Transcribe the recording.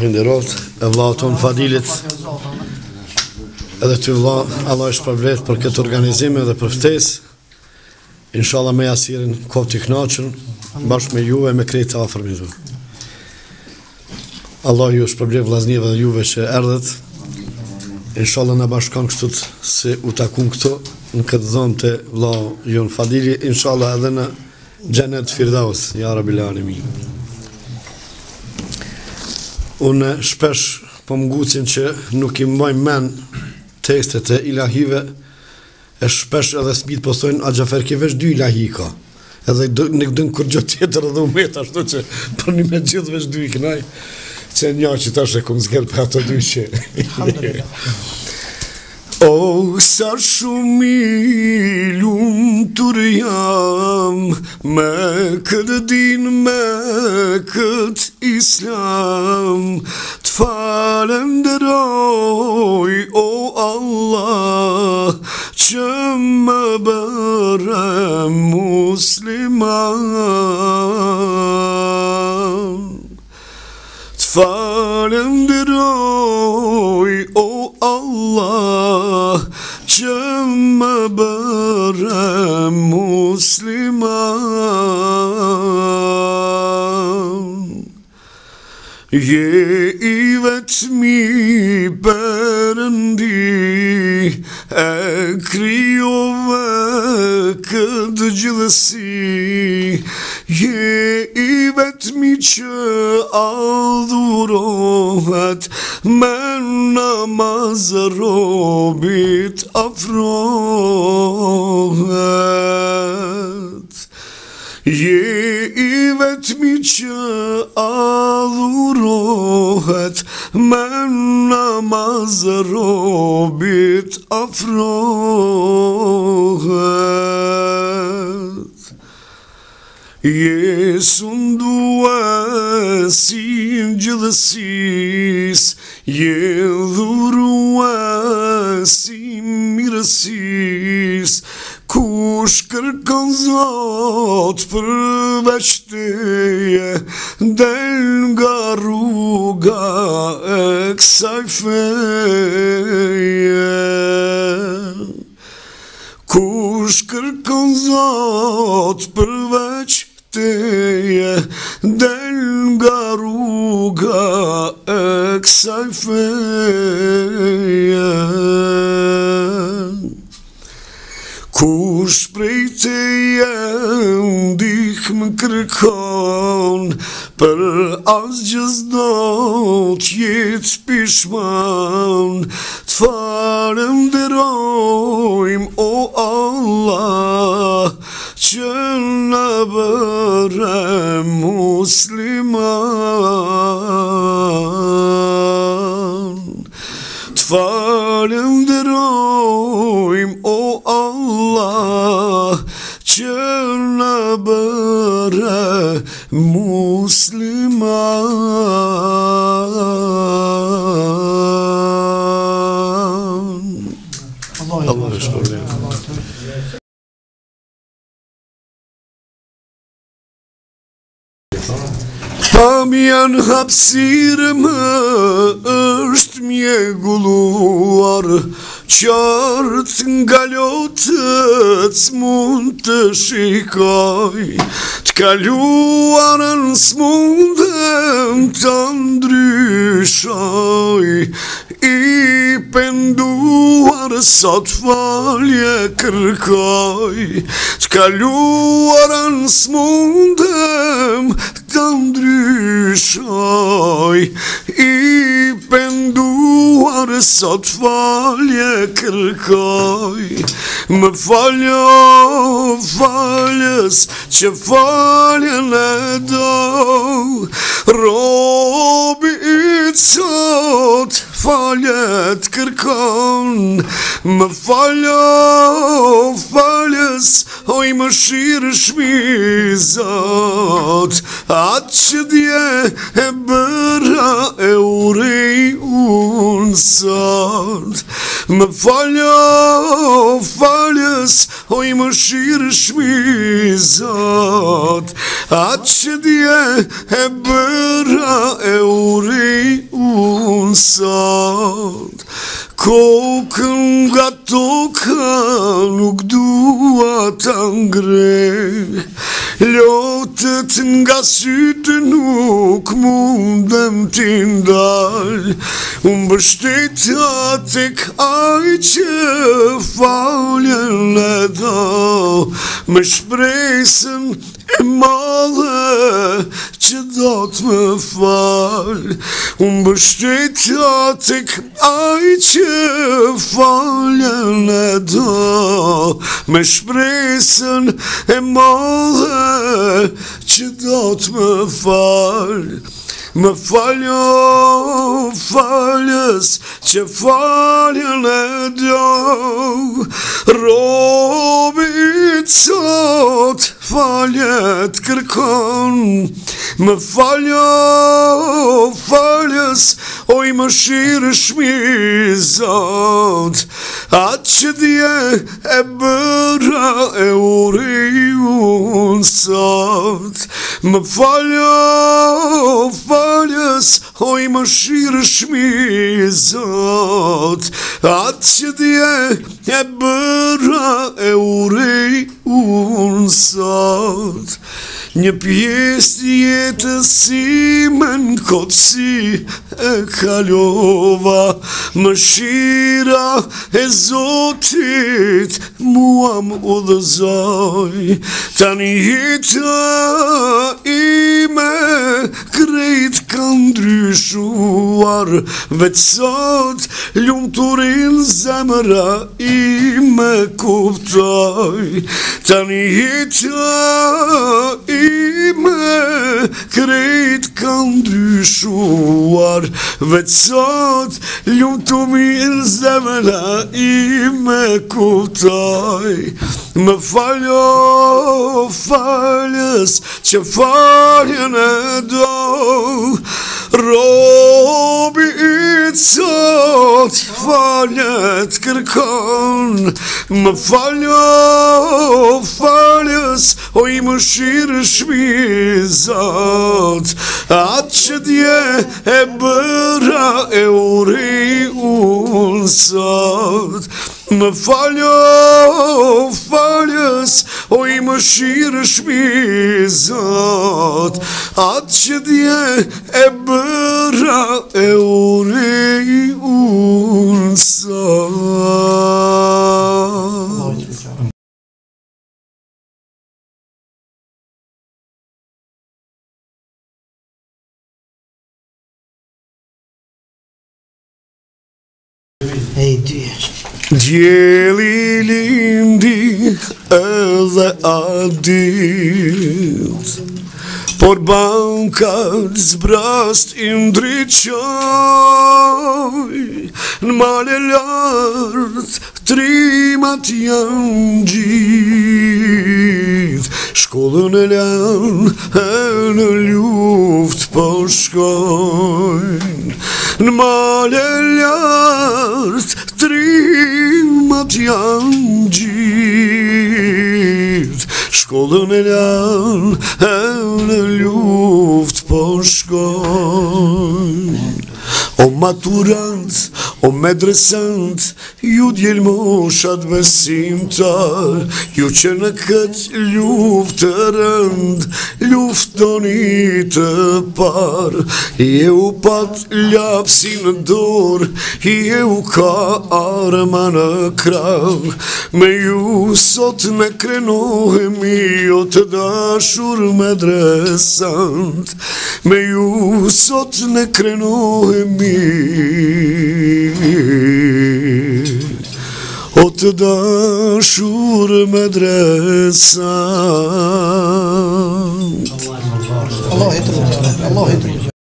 Allah e vla ton fadilit, edhe ty vla, Allah i shpërbret për këtë organizime dhe për ftes, inshallah me jasirin kohë të iknaqën, bashkë me ju e me krejt të afrëmizu. Allah ju shpërbret vlasnjeve dhe juve që erdhet, inshallah në bashkan kështut se u takun këto, në këtë dhëmë të vla ju fadili, inshallah edhe në gjenet firdaus, jara bilani minë unë shpesh po që nuk i mbaj men tekstet e ilahive e shpesh edhe smit po a Gjafer ke vesh dy ilahi ka edhe në këdën kur gjo tjetër edhe u metë ashtu që për po një me gjithë vesh dy i kënaj që një që tash e kumë zgerë për ato dy që Alhamdulillah O, oh, sa shumë i lumë Me këtë din, me këtë islam Të falem dhe roj, o Allah Që më bërë musliman Të falem dhe çarem Müslüman, Je ivet mi berendi Ekriyo ve kıdcılısı Je Bet miçe aldurohat men namaz robit afrohat Ye ivet miçe aldurohat men namaz robit afrohat Je dua si gjithësis, je dhurua si mirësis, kush kërkën zotë për veçteje, del nga rruga e kësaj feje. Kush kërkën zotë për teje del nga rruga e kësaj feje Kush prej të jem dik më kërkon Për asgjës do t'jetë pishman Të farem dërojmë o Allah Qënë sabır Musliman, Tvarımdır oyum o Allah Çırnabıra Müslüman Allah'a Allah emanet olun. Kam janë hapsirë më është mjegulluar Qartë nga lotët s'mund të shikoj T'kaluarën s'mundëm të ndryshoj I penduar sot falje kërkoj T'kaluarën s'mundëm të ndryshoj shoj I penduar sot falje kërkoj Më faljo faljes që faljen e do falje kërkon Më falja, o faljes, o i më shirë shmizat Atë që dje e bëra e urej unë sëtë Më falja, faljes, oj më shirë shmizat A që dje e bëra e uri unë sot Kokën nga toka nuk dua të Lotët nga sytë nuk mundëm t'indaj Unë bështetja t'ek aj që faljen e Më shpresën e madhe që do të më falë Unë bështetja të kaj që falën e do Me shpresën e mëllë që do të më falë Më falë, falës, që falën e do Robit sot falët kërkon Më falë, falës, oj më shirë shmizot A që dje e bëra e uri unë sot Më falë, oj më shirë shmi zot, atë që dje e bëra e urej unë Një pjesë një jetë si më në kotë e kalova, më shira e zotit mua më u dhezaj, ta jetë i me krejt ka ndryshuar, vetë sot ljumë të rinë zemëra i me kuptaj, jetë i me krejt me krejt kanë dyshuar Vëtë sot ljumë të mirë zemëna i me Më faljo faljes që faljën e do Robi i sot falet kërkon Më falo, faljes, o i më shirë shmizat Atë që dje e bëra e uri unë sot Më falo, faljes, o i më shirë shmizat Atë që dje e bëra e uri E i dy Gjeli lindi edhe adit Por bankat zbrast i ndryqoj Në male lartë trimat janë gjitë Shkollën e lënë, e në luft përshkojnë, po në male lartë, trimat janë gjitë. Shkollën e lënë, e në luft përshkojnë. Po O maturant, o medresant, ju djelë moshat besimtar, ju që në këtë luft të rënd, luftoni të par, je u pat ljapsi në dor, je ka arma në krav, me ju sot me krenohemi, jo të dashur medresant, me ju sot me krenohemi, Ot da şur medresa Allah yeter Allah yeter